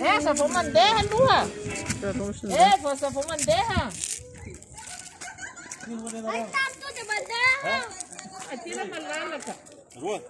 É, só vou mandar, Lua. É, vou só vou mandar. Ay, tanto de bandeja! Atira malala ka. Rua.